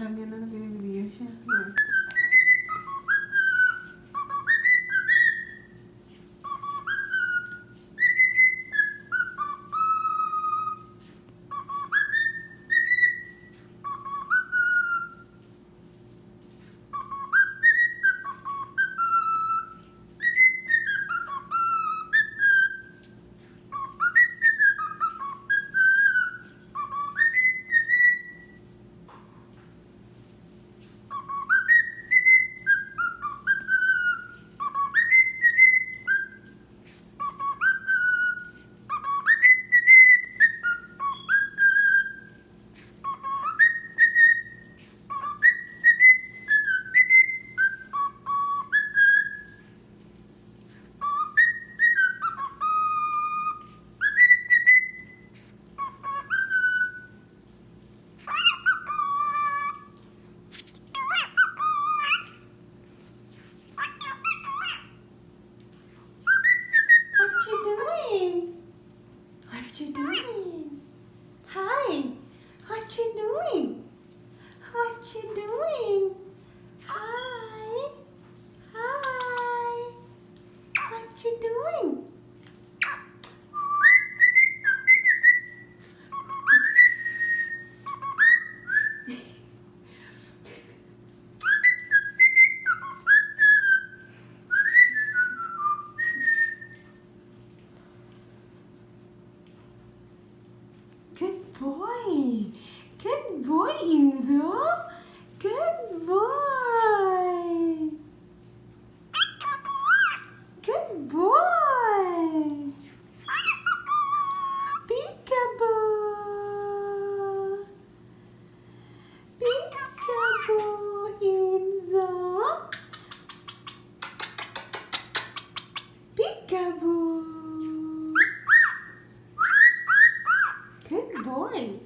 Alam niya na binibideo siya. Hmm. What you doing? Hi. What you doing? What you doing? Hi. Hi. What you doing? Good boy. Good boy, Enzo. Good boy. Good boy. Peekaboo. Peekaboo, Enzo. Peekaboo. Boy.